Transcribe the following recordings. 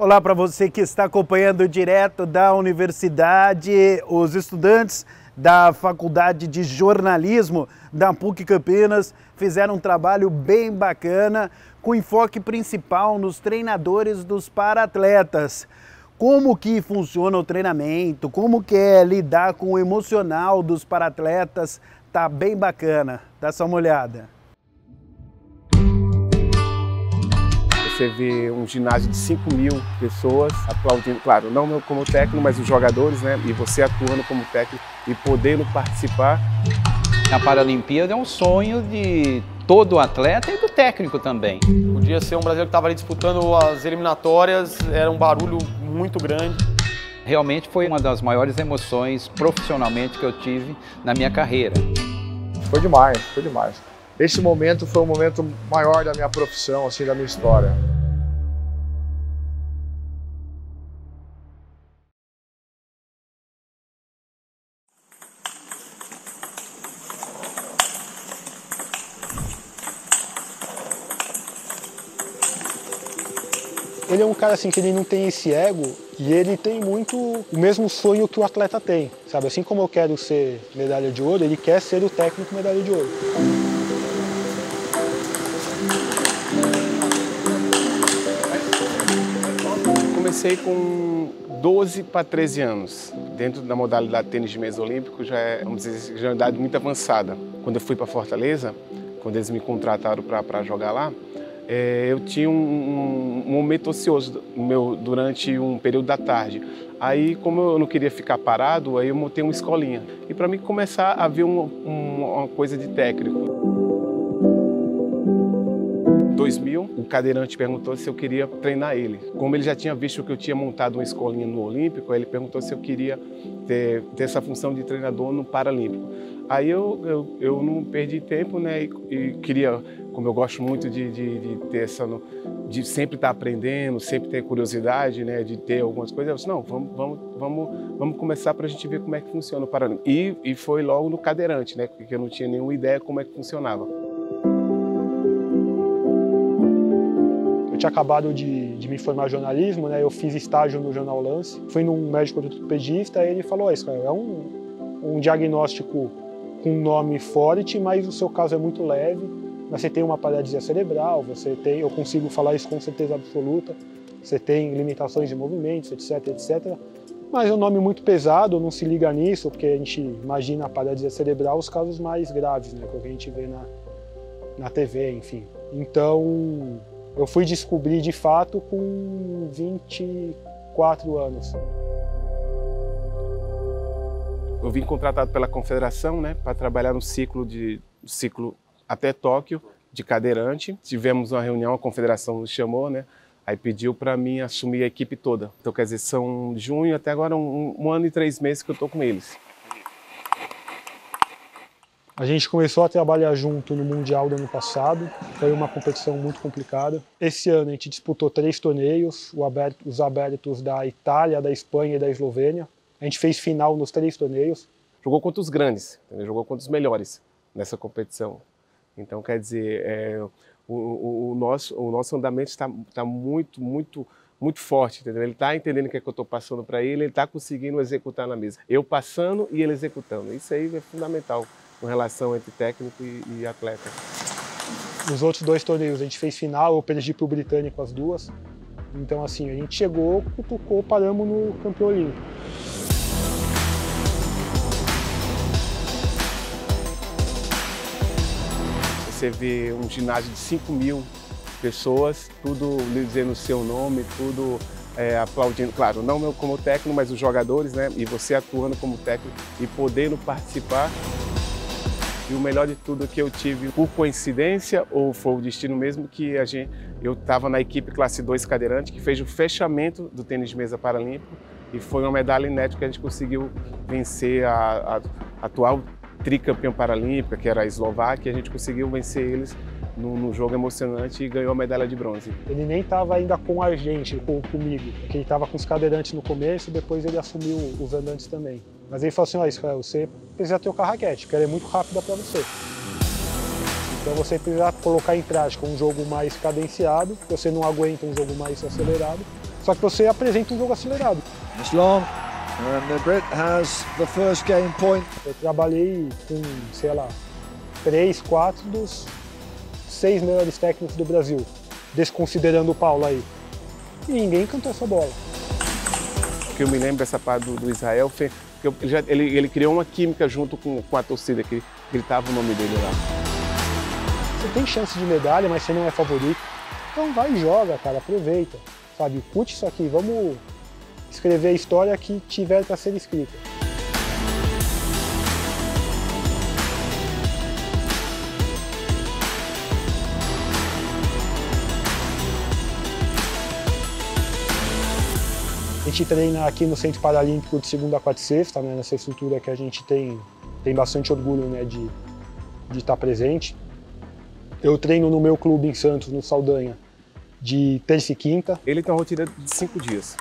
Olá para você que está acompanhando direto da universidade, os estudantes da Faculdade de Jornalismo da PUC Campinas fizeram um trabalho bem bacana com enfoque principal nos treinadores dos para-atletas. Como que funciona o treinamento, como que é lidar com o emocional dos para-atletas, tá bem bacana. Dá só uma olhada. Você vê um ginásio de 5 mil pessoas aplaudindo, claro, não como técnico, mas os jogadores, né? E você atuando como técnico e podendo participar. A Paralimpíada é um sonho de todo atleta e do técnico também. Podia ser um brasileiro que estava ali disputando as eliminatórias, era um barulho muito grande. Realmente foi uma das maiores emoções profissionalmente que eu tive na minha carreira. Foi demais, foi demais. Esse momento foi o momento maior da minha profissão, assim, da minha história. Cara assim que ele não tem esse ego e ele tem muito o mesmo sonho que o atleta tem, sabe? Assim como eu quero ser medalha de ouro, ele quer ser o técnico medalha de ouro. Comecei com 12 para 13 anos. Dentro da modalidade tênis de mesa olímpico já é, vamos dizer, já é uma idade muito avançada. Quando eu fui para Fortaleza, quando eles me contrataram para jogar lá, é, eu tinha um, um, um, momento ocioso meu, durante um período da tarde. Aí, como eu não queria ficar parado, aí eu montei uma escolinha. E para mim começar a ver um, uma coisa de técnico. 2000, o cadeirante perguntou se eu queria treinar ele. Como ele já tinha visto que eu tinha montado uma escolinha no Olímpico, ele perguntou se eu queria ter, ter essa função de treinador no Paralímpico. Aí eu, eu, eu não perdi tempo, né, e, e queria como eu gosto muito de, de, de, ter essa, de sempre estar aprendendo, sempre ter curiosidade, né, de ter algumas coisas, eu disse, não, vamos, vamos, vamos, vamos começar para a gente ver como é que funciona o Paralímpico. E, e foi logo no cadeirante, né, porque eu não tinha nenhuma ideia como é que funcionava. Eu tinha acabado de, de me formar em jornalismo, né, eu fiz estágio no Jornal Lance, fui num médico ortopedista e ele falou, isso é um, um diagnóstico com um nome forte, mas o seu caso é muito leve, você tem uma paralisia cerebral, você tem, eu consigo falar isso com certeza absoluta, você tem limitações de movimentos, etc, etc. Mas é um nome muito pesado, não se liga nisso, porque a gente imagina a paralisia cerebral os casos mais graves, né, que a gente vê na, na TV, enfim. Então, eu fui descobrir de fato com 24 anos. Eu vim contratado pela confederação, né, para trabalhar no ciclo de ciclo até Tóquio de cadeirante. Tivemos uma reunião, a confederação nos chamou, né? Aí pediu para mim assumir a equipe toda. Então, quer dizer, são junho até agora um, um ano e três meses que eu estou com eles. A gente começou a trabalhar junto no Mundial do ano passado, foi uma competição muito complicada. Esse ano a gente disputou três torneios, os abertos da Itália, da Espanha e da Eslovênia. A gente fez final nos três torneios. Jogou contra os grandes, entendeu? jogou contra os melhores nessa competição. Então, quer dizer, é, o, o, o, nosso, o nosso andamento está, está muito, muito, muito forte, entendeu? Ele está entendendo o que, é que eu estou passando para ele, ele está conseguindo executar na mesa. Eu passando e ele executando. Isso aí é fundamental com relação entre técnico e, e atleta. Nos outros dois torneios a gente fez final, eu perdi para o britânico as duas. Então, assim, a gente chegou, cutucou, paramos no campeão olímpico. Você vê um ginásio de 5 mil pessoas, tudo dizendo o seu nome, tudo é, aplaudindo, claro, não como técnico, mas os jogadores, né? E você atuando como técnico e podendo participar. E o melhor de tudo que eu tive, por coincidência, ou foi o destino mesmo, que a gente, eu estava na equipe classe 2 cadeirante, que fez o fechamento do tênis de mesa paralímpico, e foi uma medalha inédita que a gente conseguiu vencer a, a atual tricampeão paralímpica, que era a Eslováquia, a gente conseguiu vencer eles num, jogo emocionante e ganhou a medalha de bronze. Ele nem estava ainda com a gente, com, comigo, porque ele estava com os cadeirantes no começo, depois ele assumiu os andantes também. Mas ele falou assim, ó, oh, Israel, você precisa trocar raquete, porque ela é muito rápida para você. Então você precisa colocar em prática um jogo mais cadenciado, você não aguenta um jogo mais acelerado, Só que você apresenta um jogo acelerado. Long, and the Brit has the first game point. Eu trabalhei com, sei lá, três, quatro dos seis melhores técnicos do Brasil, desconsiderando o Paulo aí. E ninguém cantou essa bola. O que eu me lembro dessa parte do, do Israel foi que ele, já- ele- ele criou uma química junto com, com a torcida, que gritava o nome dele lá. Você tem chance de medalha, mas você não é favorito. Então vai e joga, cara, aproveita. Sabe, curte isso aqui, vamos escrever a história que tiver para ser escrita. A gente treina aqui no Centro Paralímpico de segunda a quarta e sexta, né, nessa estrutura que a gente tem, tem bastante orgulho né, de de estar presente. Eu treino no meu clube em Santos, no Saldanha, de terça e quinta. Ele tem uma rotina de cinco dias,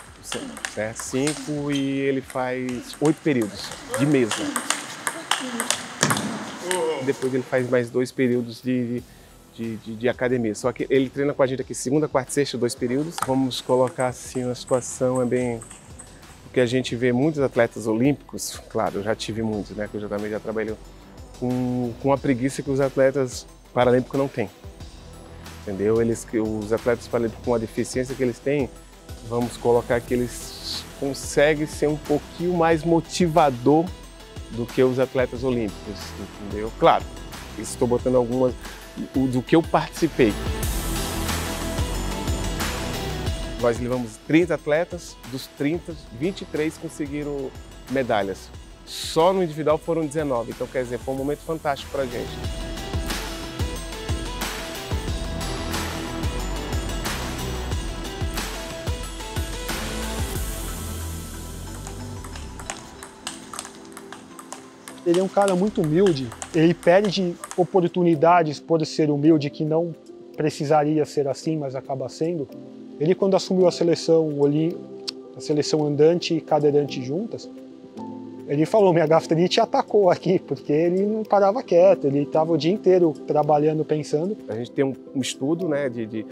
certo? Cinco e ele faz oito períodos de mesa. Depois ele faz mais dois períodos de, de, de- de academia. Só que ele treina com a gente aqui segunda, quarta e sexta, dois períodos. Vamos colocar assim, uma situação é bem... Porque a gente vê muitos atletas olímpicos, claro, eu já tive muitos, né? Que eu já também já trabalhei com, com a preguiça que os atletas paralímpicos não têm entendeu? Eles os atletas paralímpicos com a deficiência que eles têm, vamos colocar que eles conseguem ser um pouquinho mais motivador do que os atletas olímpicos, entendeu? Claro, estou botando algumas do que eu participei. Nós levamos 30 atletas, dos 30, 23 conseguiram medalhas. Só no individual foram 19, então quer dizer, foi um momento fantástico para a gente. Ele é um cara muito humilde. Ele perde oportunidades por ser humilde que não precisaria ser assim, mas acaba sendo. Ele quando assumiu a seleção a seleção andante e cadeirante juntas, ele falou: minha gastrite atacou aqui, porque ele não parava quieto, ele estava o dia inteiro trabalhando, pensando. A gente tem um, um estudo né, de, de,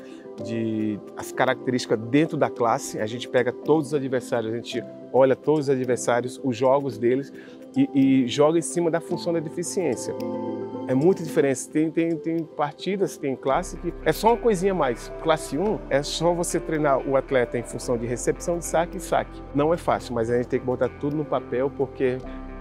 de as características dentro da classe. A gente pega todos os adversários, a gente olha todos os adversários, os jogos deles e, e joga em cima da função da deficiência. É muita diferença. Tem, tem, tem partidas, tem classe que é só uma coisinha mais. Classe 1 é só você treinar o atleta em função de recepção de saque e saque. Não é fácil, mas a gente tem que botar tudo no papel porque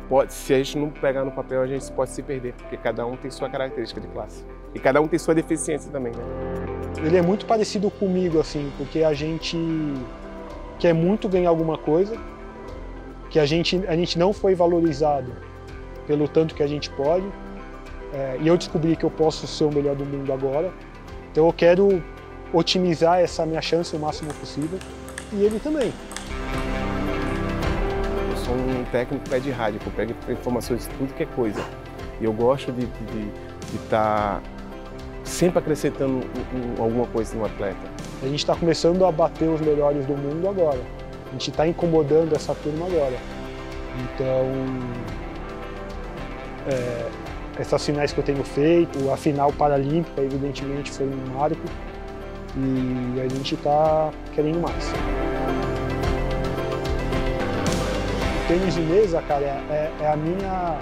pode, se a gente não pegar no papel, a gente pode se perder, porque cada um tem sua característica de classe. E cada um tem sua deficiência também, né? Ele é muito parecido comigo, assim, porque a gente quer muito ganhar alguma coisa, que a gente, a gente não foi valorizado pelo tanto que a gente pode, é, e eu descobri que eu posso ser o melhor do mundo agora. Então eu quero otimizar essa minha chance o máximo possível, e ele também. Eu sou um técnico pé de rádio, que eu pego informações de tudo que é coisa. E eu gosto de estar de, de tá sempre acrescentando um- um- alguma coisa no atleta. A gente está começando a bater os melhores do mundo agora. A gente está incomodando essa turma agora. Então, é, essas finais que eu tenho feito, a final paralímpica, evidentemente, foi um marco. E a gente está querendo mais. O tênis de mesa, cara, é, é a minha,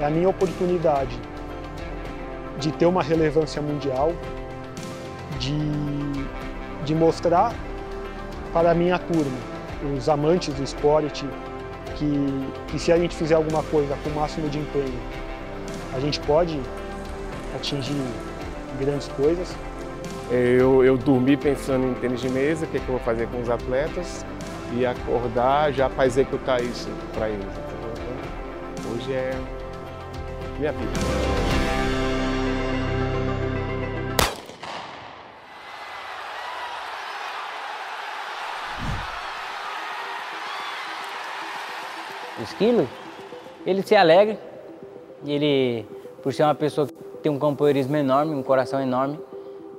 é a minha oportunidade de ter uma relevância mundial, de, de mostrar para a minha turma, os amantes do esporte, que, que se a gente fizer alguma coisa com o máximo de empenho, a gente pode atingir grandes coisas. Eu, eu dormi pensando em tênis de mesa, o que, é que eu vou fazer com os atletas, e acordar já para executar isso para eles. Então, hoje é minha vida. Esquilo, ele se alegra, ele, por ser uma pessoa que tem um companheirismo enorme, um coração enorme,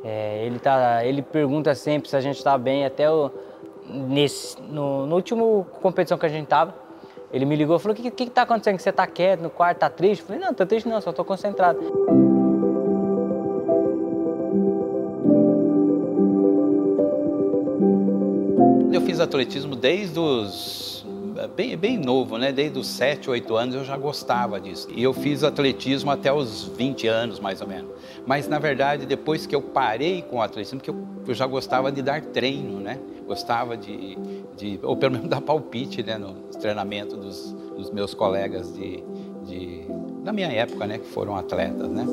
é, ele, tá, ele pergunta sempre se a gente está bem, até o, nesse, no, no último competição que a gente tava, ele me ligou e falou, o que, que, que tá acontecendo, que você tá quieto no quarto, tá triste? Eu falei, não, tô triste não, só tô concentrado. Eu fiz atletismo desde os bem, bem novo, né? Desde os 7, 8 anos eu já gostava disso. E eu fiz atletismo até os 20 anos, mais ou menos. Mas, na verdade, depois que eu parei com o atletismo, que eu, eu já gostava de dar treino, né? Gostava de, de, ou pelo menos dar palpite, né? No treinamento dos, dos meus colegas de, de, da minha época, né? Que foram atletas, né?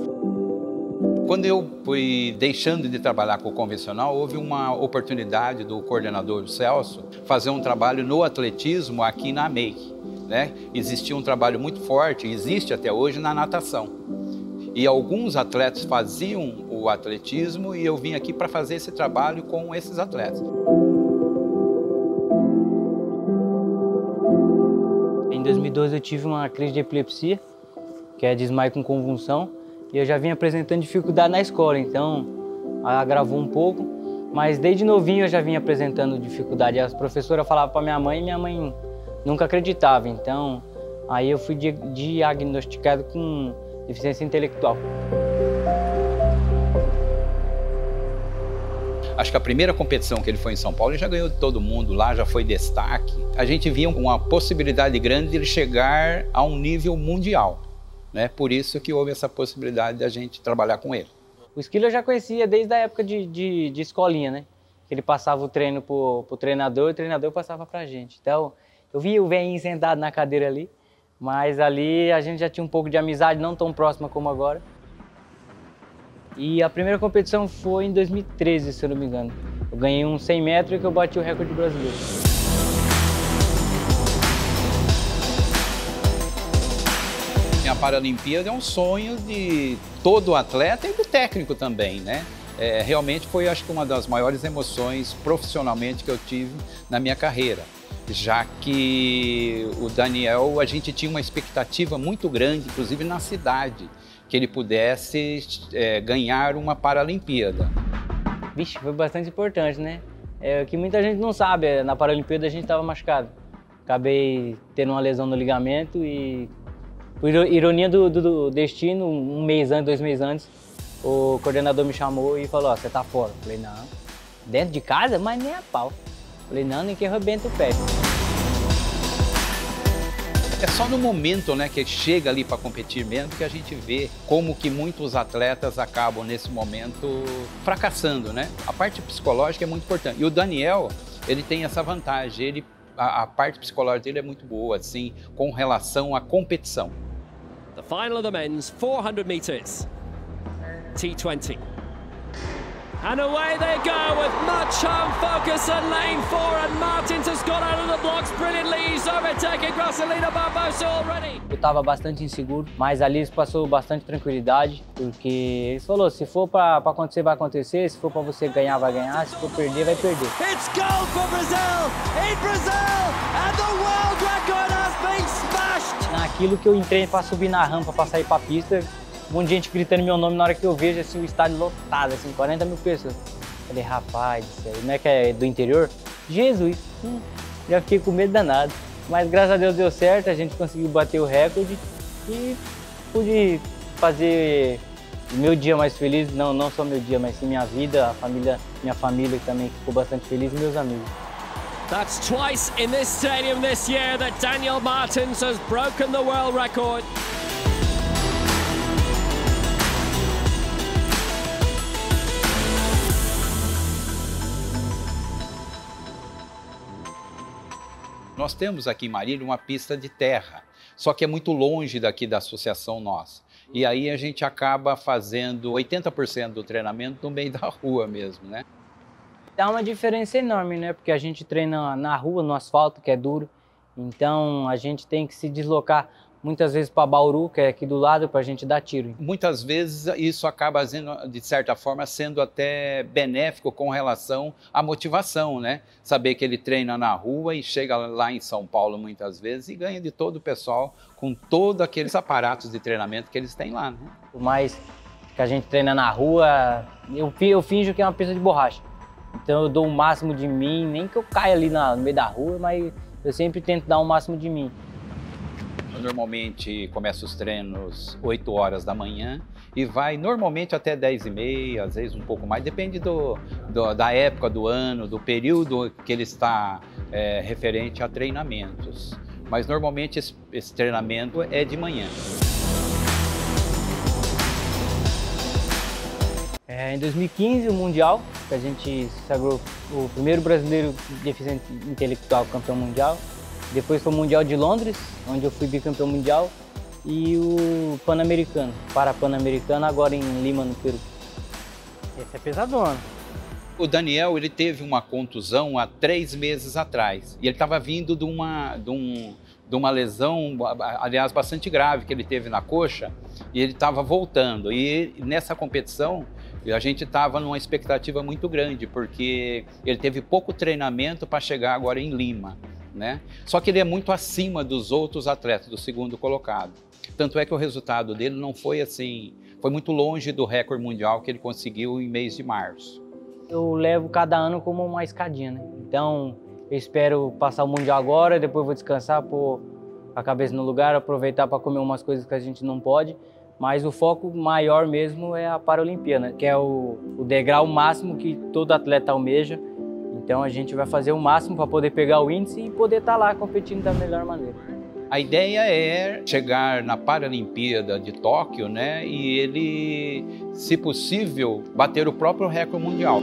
Quando eu fui deixando de trabalhar com o convencional, houve uma oportunidade do coordenador Celso fazer um trabalho no atletismo aqui na MEI. Né? Existia um trabalho muito forte, existe até hoje, na natação. E alguns atletas faziam o atletismo e eu vim aqui para fazer esse trabalho com esses atletas. Em 2012 eu tive uma crise de epilepsia, que é desmaio com convulsão, e eu já vinha apresentando dificuldade na escola, então agravou um pouco. Mas desde novinho eu já vinha apresentando dificuldade. As professoras falavam para minha mãe e minha mãe nunca acreditava. Então aí eu fui diagnosticado com deficiência intelectual. Acho que a primeira competição que ele foi em São Paulo, ele já ganhou de todo mundo lá, já foi destaque. A gente via uma possibilidade grande de ele chegar a um nível mundial. Né? Por isso que houve essa possibilidade de a gente trabalhar com ele. O Esquilo eu já conhecia desde a época de, de, de escolinha, né? Ele passava o treino pro, pro treinador e o treinador passava pra gente. Então, eu via o velhinho sentado na cadeira ali, mas ali a gente já tinha um pouco de amizade, não tão próxima como agora. E a primeira competição foi em 2013, se eu não me engano. Eu ganhei um 100 metros e que eu bati o recorde brasileiro. Paralimpíada é um sonho de todo atleta e do técnico também, né? É, realmente foi, acho que, uma das maiores emoções profissionalmente que eu tive na minha carreira, já que o Daniel, a gente tinha uma expectativa muito grande, inclusive na cidade, que ele pudesse é, ganhar uma Paralimpíada. Vixe, foi bastante importante, né? É, o que muita gente não sabe, é, na Paralimpíada a gente estava machucado. Acabei tendo uma lesão no ligamento e por ironia do, do, do, destino, um mês antes, dois meses antes, o coordenador me chamou e falou, ó, você tá fora. Falei, não. Dentro de casa? Mas nem a pau. Falei, não, nem que arrebenta o pé. É só no momento né, que chega ali para competir mesmo que a gente vê como que muitos atletas acabam nesse momento fracassando, né? A parte psicológica é muito importante. E o Daniel, ele tem essa vantagem, ele, a, a parte psicológica dele é muito boa, assim, com relação à competição. Final of the men's 400 metres. T20. And away they go with much home focus in lane four and Martins has got out of the blocks brilliantly. He's overtaking Grosselina Barbosa already. Eu estava bastante inseguro, mas ali passou bastante tranquilidade, porque eles falou, se for para acontecer, vai acontecer, se for para você ganhar, vai ganhar, se for perder, vai perder. It's gold for Brazil, in Brazil, and the world record Naquilo que eu entrei para subir na rampa, para sair para a pista, um monte de gente gritando meu nome na hora que eu vejo assim, o estádio lotado, assim, 40 mil pessoas. Falei, rapaz, isso aí não é que é do interior? Jesus, hum, já fiquei com medo danado. Mas graças a Deus deu certo, a gente conseguiu bater o recorde e pude fazer meu dia mais feliz, não, não só meu dia, mas sim minha vida, a família, minha família também ficou bastante feliz e meus amigos. That's twice in this stadium this year that Daniel Martins has broken the world record. Nós temos aqui em Marília uma pista de terra, só que é muito longe daqui da associação nossa. E aí a gente acaba fazendo 80% do treinamento no meio da rua mesmo, né? Dá uma diferença enorme, né? Porque a gente treina na rua, no asfalto, que é duro. Então a gente tem que se deslocar muitas vezes para Bauru, que é aqui do lado, para a gente dar tiro. Muitas vezes isso acaba, sendo, de certa forma, sendo até benéfico com relação à motivação, né? Saber que ele treina na rua e chega lá em São Paulo muitas vezes e ganha de todo o pessoal com todos aqueles aparatos de treinamento que eles têm lá, né? Por mais que a gente treina na rua, eu, eu finjo que é uma pista de borracha. Então eu dou o máximo de mim, nem que eu caia ali na, no meio da rua, mas eu sempre tento dar o máximo de mim. Normalmente começa os treinos 8 horas da manhã e vai normalmente até 10 e meia, às vezes um pouco mais, depende do, do, da época do ano, do período que ele está é, referente a treinamentos. Mas normalmente esse, esse treinamento é de manhã. É, em 2015, o Mundial, que a gente sagrou o primeiro brasileiro deficiente intelectual campeão mundial. Depois foi o Mundial de Londres, onde eu fui bicampeão mundial. E o Pan-Americano, para-Pan-Americano, agora em Lima, no Peru. Esse é pesadona. O Daniel ele teve uma contusão há três meses atrás e ele estava vindo de uma, de, um, de uma lesão, aliás, bastante grave que ele teve na coxa e ele estava voltando. E nessa competição a gente estava numa expectativa muito grande porque ele teve pouco treinamento para chegar agora em Lima. Né? Só que ele é muito acima dos outros atletas, do segundo colocado. Tanto é que o resultado dele não foi assim, foi muito longe do recorde mundial que ele conseguiu em mês de março. Eu levo cada ano como uma escadinha, né? Então, eu espero passar o mundial agora, depois vou descansar, pôr a cabeça no lugar, aproveitar para comer umas coisas que a gente não pode. Mas o foco maior mesmo é a Paralimpíada, que é o, o degrau máximo que todo atleta almeja. Então a gente vai fazer o máximo para poder pegar o índice e poder estar tá lá competindo da melhor maneira. A ideia é chegar na Paralimpíada de Tóquio, né, e ele, se possível, bater o próprio recorde mundial.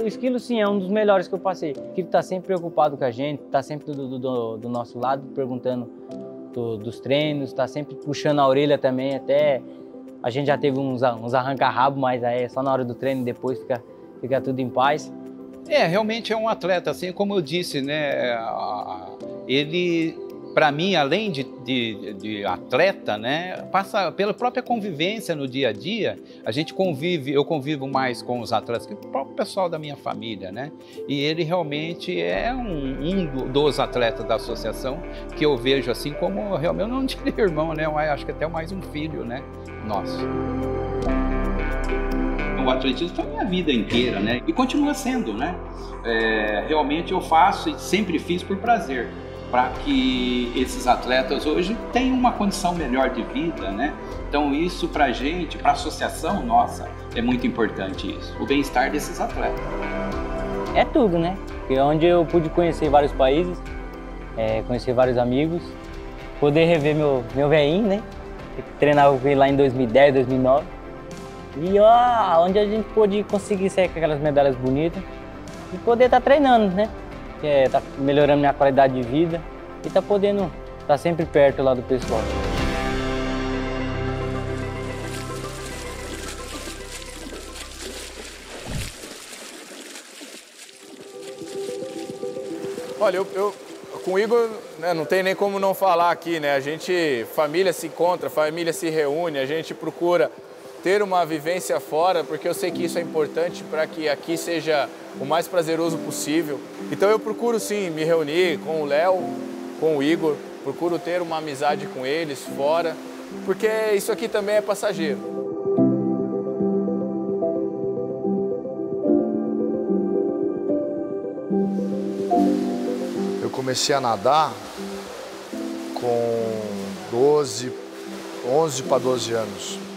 O esquilo, sim, é um dos melhores que eu passei. Esquilo está sempre preocupado com a gente, está sempre do, do, do, nosso lado, perguntando do, dos treinos, está sempre puxando a orelha também, até a gente já teve uns, uns arranca-rabo, mas aí é só na hora do treino, depois fica, fica tudo em paz. É, realmente é um atleta, assim, como eu disse, né? Ele, para mim, além de, de, de, atleta, né? Passa pela própria convivência no dia a dia. A gente convive, eu convivo mais com os atletas que o próprio pessoal da minha família, né? E ele realmente é um, um dos atletas da associação que eu vejo assim como realmente eu não diria irmão, né? Mas acho que até mais um filho, né? Nosso o atletismo foi minha vida inteira, né? E continua sendo, né? É, realmente eu faço e sempre fiz por prazer, para que esses atletas hoje tenham uma condição melhor de vida, né? Então isso para a gente, para a associação nossa, é muito importante isso, o bem-estar desses atletas. É tudo, né? Porque onde eu pude conhecer vários países, é, conhecer vários amigos, poder rever meu, meu veinho, né? Treinava com ele lá em 2010, 2009 e ó, onde a gente pôde conseguir com aquelas medalhas bonitas e poder estar tá treinando, né? Que é, tá melhorando minha qualidade de vida e tá podendo estar tá sempre perto lá do pessoal. Olha, eu, eu com o Igor né, não tem nem como não falar aqui, né? A gente, família se encontra, família se reúne, a gente procura ter uma vivência fora, porque eu sei que isso é importante para que aqui seja o mais prazeroso possível. Então eu procuro sim me reunir com o Léo, com o Igor, procuro ter uma amizade com eles fora, porque isso aqui também é passageiro. Eu comecei a nadar com 12, 11 para 12 anos.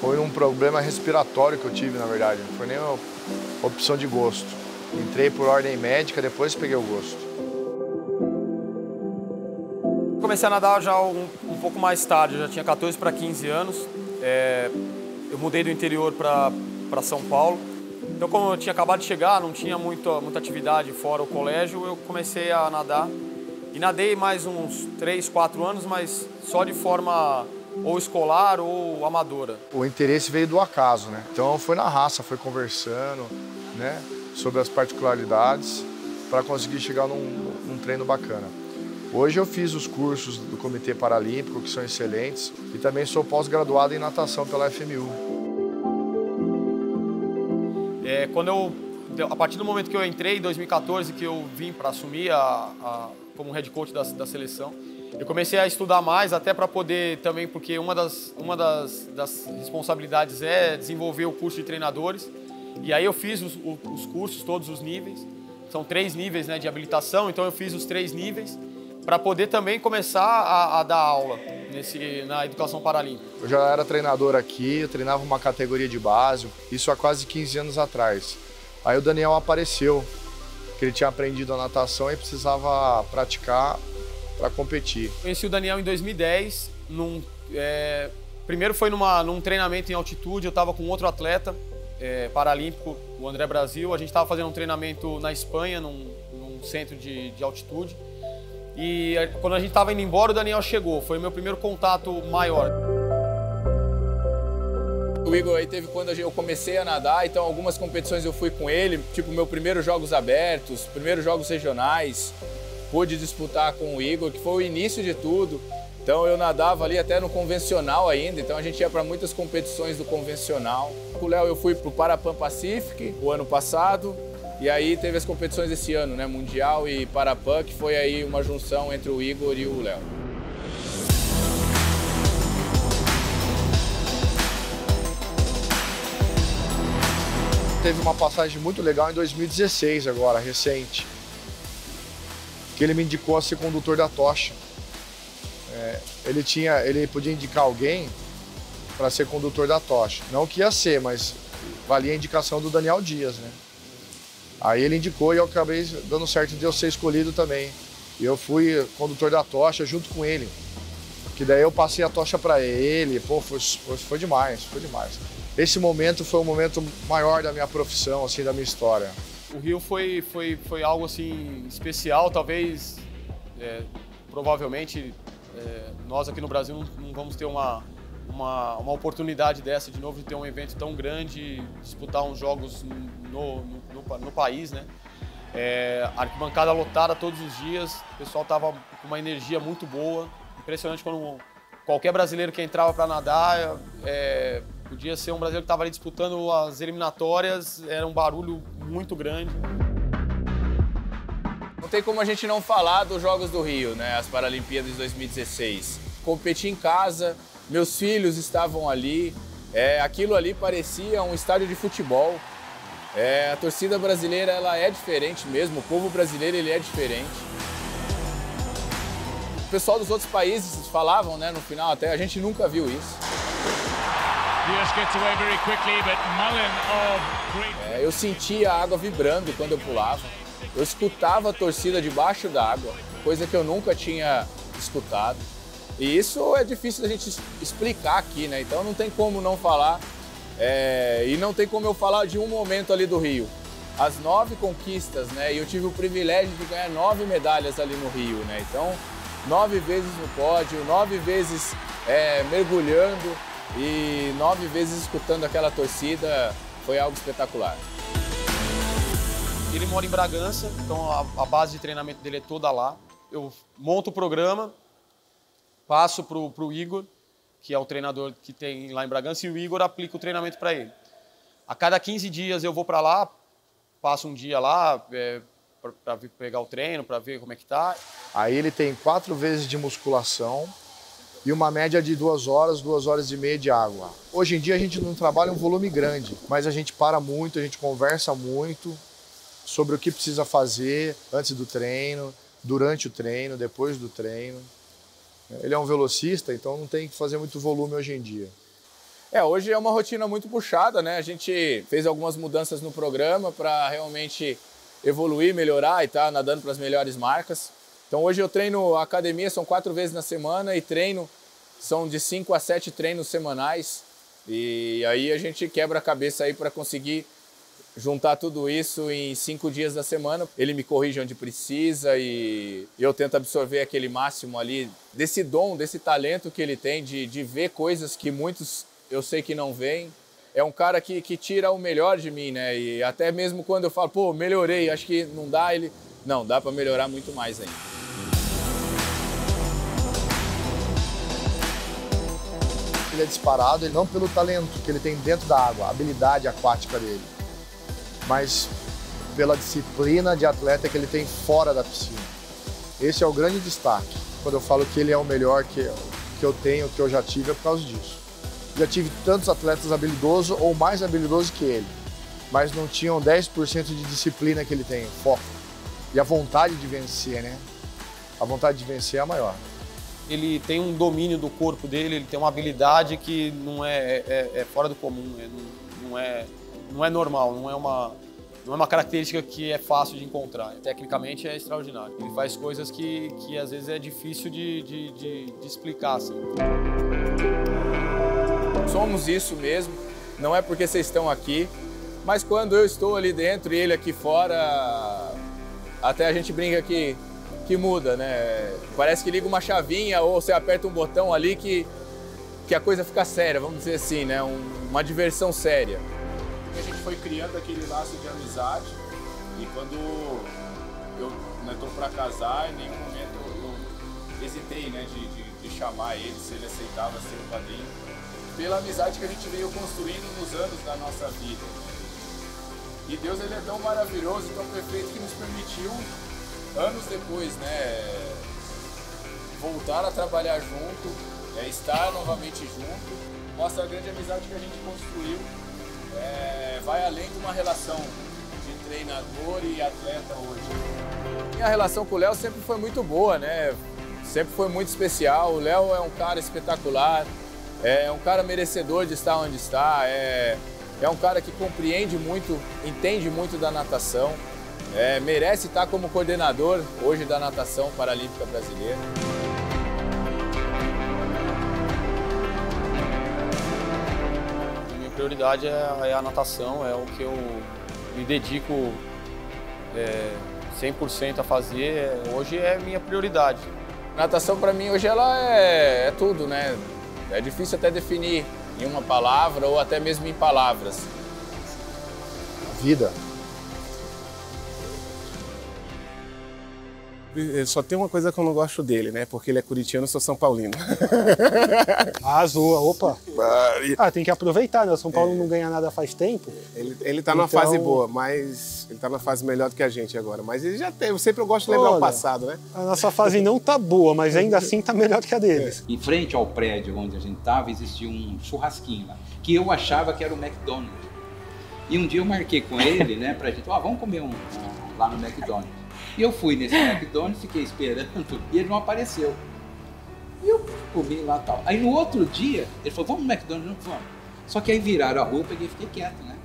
Foi um problema respiratório que eu tive, na verdade. Não foi nem uma opção de gosto. Entrei por ordem médica, depois peguei o gosto. Comecei a nadar já um, um pouco mais tarde, eu já tinha 14 para 15 anos. É, eu mudei do interior para São Paulo. Então, como eu tinha acabado de chegar, não tinha muita, muita atividade fora o colégio, eu comecei a nadar. E nadei mais uns 3, 4 anos, mas só de forma ou escolar ou amadora? O interesse veio do acaso, né? Então foi na raça, foi conversando, né? Sobre as particularidades para conseguir chegar num, num treino bacana. Hoje eu fiz os cursos do Comitê Paralímpico, que são excelentes, e também sou pós-graduado em natação pela FMU. É, quando eu, a partir do momento que eu entrei, em 2014, que eu vim para assumir a, a, como head coach da, da seleção, eu comecei a estudar mais, até para poder também, porque uma das, uma das, das responsabilidades é desenvolver o curso de treinadores. E aí eu fiz os, os cursos, todos os níveis. São três níveis né, de habilitação, então eu fiz os três níveis para poder também começar a, a, dar aula nesse, na educação paralímpica. Eu já era treinador aqui, treinava uma categoria de base, isso há quase 15 anos atrás. Aí o Daniel apareceu, que ele tinha aprendido a natação e precisava praticar para competir. Conheci o Daniel em 2010, num, é, primeiro foi numa, num treinamento em altitude, eu estava com outro atleta é, paralímpico, o André Brasil, a gente estava fazendo um treinamento na Espanha, num, num centro de, de altitude. E quando a gente estava indo embora, o Daniel chegou. Foi o meu primeiro contato maior. O Igor aí teve quando eu comecei a nadar, então algumas competições eu fui com ele, tipo meu primeiro jogos abertos, primeiros jogos regionais. Pude disputar com o Igor, que foi o início de tudo. Então eu nadava ali até no convencional ainda, então a gente ia para muitas competições do convencional. Com o Léo eu fui para o Parapan Pacific o ano passado, e aí teve as competições esse ano, né? Mundial e Parapan, que foi aí uma junção entre o Igor e o Léo. Teve uma passagem muito legal em 2016 agora, recente. Que ele me indicou a ser condutor da tocha. É, ele tinha, ele podia indicar alguém para ser condutor da tocha. Não que ia ser, mas valia a indicação do Daniel Dias, né? Aí ele indicou e eu acabei dando certo de eu ser escolhido também. E eu fui condutor da tocha junto com ele. Que daí eu passei a tocha para ele. Pô, foi, foi, foi, demais, foi demais. Esse momento foi o momento maior da minha profissão, assim, da minha história. O Rio foi, foi, foi algo assim especial, talvez, é, provavelmente, é, nós aqui no Brasil não, vamos ter uma, uma, uma oportunidade dessa de novo, de ter um evento tão grande, disputar uns jogos no, no, no, no país, né? É, arquibancada lotada todos os dias, o pessoal tava com uma energia muito boa, impressionante quando qualquer brasileiro que entrava para nadar, é, podia ser um brasileiro que estava ali disputando as eliminatórias, era um barulho muito grande. Não tem como a gente não falar dos Jogos do Rio, né? As Paralimpíadas de 2016. Competi em casa, meus filhos estavam ali. É, aquilo ali parecia um estádio de futebol. É, a torcida brasileira ela é diferente mesmo, o povo brasileiro ele é diferente. O pessoal dos outros países falavam, né, no final até, a gente nunca viu isso. É, eu sentia a água vibrando quando eu pulava. Eu escutava a torcida debaixo d'água, coisa que eu nunca tinha escutado. E isso é difícil da gente explicar aqui, né? Então não tem como não falar. É... E não tem como eu falar de um momento ali do Rio. As nove conquistas, né? E eu tive o privilégio de ganhar nove medalhas ali no Rio, né? Então, nove vezes no pódio, nove vezes é, mergulhando e nove vezes escutando aquela torcida. Foi algo espetacular. Ele mora em Bragança, então a, a base de treinamento dele é toda lá. Eu monto o programa, passo para o Igor, que é o treinador que tem lá em Bragança, e o Igor aplica o treinamento para ele. A cada 15 dias eu vou para lá, passo um dia lá é, para pegar o treino, para ver como é que tá. Aí ele tem quatro vezes de musculação e uma média de duas horas, duas horas e meia de água. Hoje em dia a gente não trabalha um volume grande, mas a gente para muito, a gente conversa muito sobre o que precisa fazer antes do treino, durante o treino, depois do treino. Ele é um velocista, então não tem que fazer muito volume hoje em dia. É, hoje é uma rotina muito puxada, né? A gente fez algumas mudanças no programa para realmente evoluir, melhorar e tá nadando para as melhores marcas. Então hoje eu treino academia, são quatro vezes na semana e treino, são de cinco a sete treinos semanais. E aí a gente quebra a cabeça aí para conseguir juntar tudo isso em cinco dias da semana. Ele me corrige onde precisa e eu tento absorver aquele máximo ali desse dom, desse talento que ele tem de, de ver coisas que muitos eu sei que não veem. É um cara que, que tira o melhor de mim, né? E até mesmo quando eu falo, pô, melhorei, acho que não dá, ele. Não, dá para melhorar muito mais ainda. Ele é disparado, não pelo talento que ele tem dentro da água, a habilidade aquática dele mas pela disciplina de atleta que ele tem fora da piscina. Esse é o grande destaque. Quando eu falo que ele é o melhor que, que eu tenho, que eu já tive, é por causa disso. Já tive tantos atletas habilidosos ou mais habilidosos que ele, mas não tinham 10% de disciplina que ele tem, foco. E a vontade de vencer, né? a vontade de vencer é a maior. Ele tem um domínio do corpo dele, ele tem uma habilidade que não é, é, é fora do comum, é, não, não, é, não é normal, não é uma não é uma característica que é fácil de encontrar. Tecnicamente é extraordinário. Ele faz coisas que, que às vezes é difícil de, de, de, de explicar. Assim. Somos isso mesmo, não é porque vocês estão aqui, mas quando eu estou ali dentro e ele aqui fora, até a gente brinca que, que muda, né? Parece que liga uma chavinha ou você aperta um botão ali que, que a coisa fica séria, vamos dizer assim, né? Um, uma diversão séria a gente foi criando aquele laço de amizade e quando eu né, para casar, em nenhum momento eu hesitei né, de, de, de, chamar ele, se ele aceitava ser o padrinho, pela amizade que a gente veio construindo nos anos da nossa vida. E Deus ele é tão maravilhoso, tão perfeito que nos permitiu, anos depois, né, voltar a trabalhar junto, é, estar novamente junto, mostra a grande amizade que a gente construiu é, vai além de uma relação de treinador e atleta hoje. Minha relação com o Léo sempre foi muito boa, né? Sempre foi muito especial. O Léo é um cara espetacular, é um cara merecedor de estar onde está, é, é um cara que compreende muito, entende muito da natação, é, merece estar como coordenador hoje da natação paralímpica brasileira. prioridade é, é, a natação, é o que eu me dedico é, 100% a fazer. É, hoje é minha prioridade. Natação para mim hoje ela é, é tudo, né? É difícil até definir em uma palavra ou até mesmo em palavras. A vida. Só tem uma coisa que eu não gosto dele, né? Porque ele é curitiano, eu sou São Paulino. ah, zoa, opa. Ah, tem que aproveitar, né? O São Paulo é. não ganha nada faz tempo. Ele, ele tá então... numa fase boa, mas ele tá numa fase melhor do que a gente agora. Mas ele já tem, sempre eu gosto de lembrar Olha, o passado, né? A nossa fase não tá boa, mas ainda assim tá melhor do que a deles. Em frente ao prédio onde a gente tava, existia um churrasquinho lá, que eu achava que era o McDonald's. E um dia eu marquei com ele, né, pra gente, ó, oh, vamos comer um, um lá no McDonald's. E eu fui nesse McDonald's, fiquei esperando e ele não apareceu. E eu comi lá tal. Aí no outro dia, ele falou, vamos no McDonald's? Não, vamos. Só que aí viraram a roupa e eu fiquei quieto, né?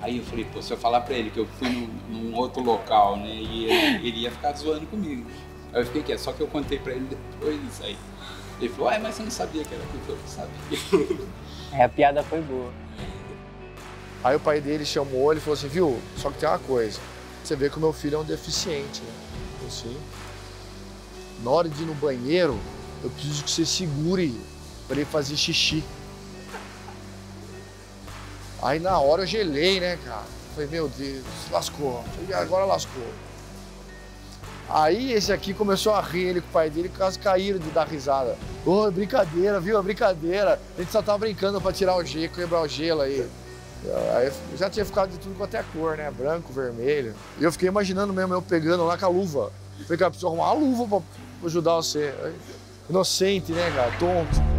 Aí eu falei, pô, se eu falar pra ele que eu fui num, num outro local, né? E ele, ele, ia ficar zoando comigo. Aí eu fiquei quieto, só que eu contei pra ele depois disso aí. Ele falou, ah, mas você não sabia que era aquilo que eu sabia. É, a piada foi boa. Aí o pai dele chamou ele e falou assim, viu, só que tem uma coisa você vê que o meu filho é um deficiente, né? Assim, na hora de ir no banheiro, eu preciso que você segure para ele fazer xixi. Aí na hora eu gelei, né, cara? Falei, meu Deus, lascou. Agora lascou. Aí esse aqui começou a rir, ele com o pai dele, quase caíram de dar risada. Ô, oh, brincadeira, viu? É brincadeira. A gente só tá brincando para tirar o gelo, quebrar o gelo aí. Aí já tinha ficado de tudo quanto é cor, né? Branco, vermelho. E eu fiquei imaginando mesmo eu pegando lá com a luva. Falei, cara, preciso arrumar uma luva pra ajudar você. Inocente, né, cara? Tonto.